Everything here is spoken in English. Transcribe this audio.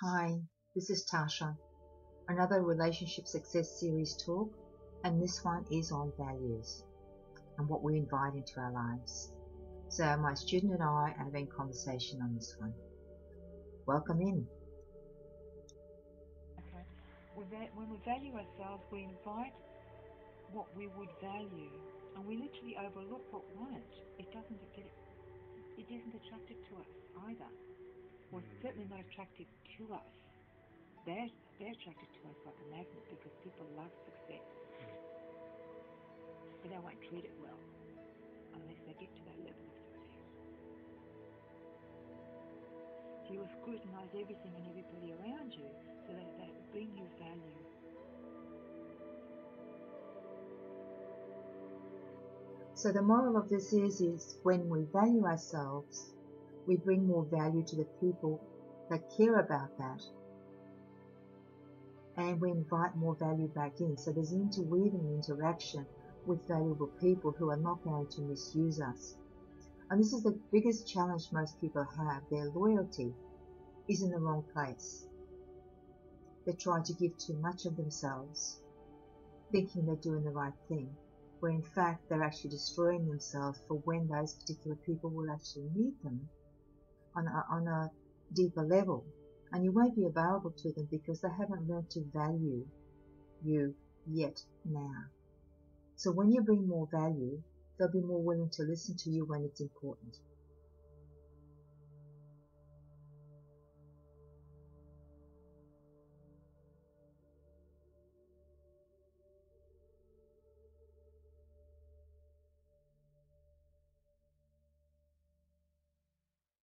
Hi, this is Tasha, another Relationship Success Series talk, and this one is on values and what we invite into our lives. So, my student and I are having conversation on this one. Welcome in. Okay. When we value ourselves, we invite what we would value, and we literally overlook what won't. It doesn't get it. It isn't attracted to us either was certainly not attracted to us. They're, they're attracted to us like a magnet because people love success. Hmm. But they won't treat it well unless they get to that level of success. You will scrutinize everything and everybody around you so that they bring you value. So the moral of this is, is when we value ourselves, we bring more value to the people that care about that. And we invite more value back in. So there's interweaving interaction with valuable people who are not going to misuse us. And this is the biggest challenge most people have. Their loyalty is in the wrong place. They try to give too much of themselves, thinking they're doing the right thing, where in fact they're actually destroying themselves for when those particular people will actually need them on a, on a deeper level. And you won't be available to them because they haven't learned to value you yet now. So when you bring more value, they'll be more willing to listen to you when it's important.